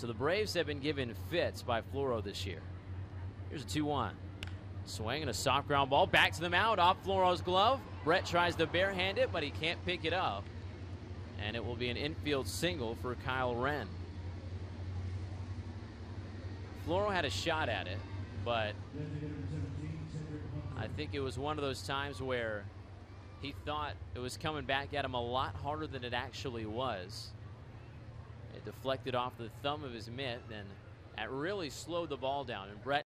So the Braves have been given fits by Floro this year. Here's a 2 1. Swing and a soft ground ball back to the mound off Floro's glove. Brett tries to barehand it, but he can't pick it up. And it will be an infield single for Kyle Wren. Floro had a shot at it, but I think it was one of those times where he thought it was coming back at him a lot harder than it actually was. Deflected off the thumb of his mitt and that really slowed the ball down. And Brett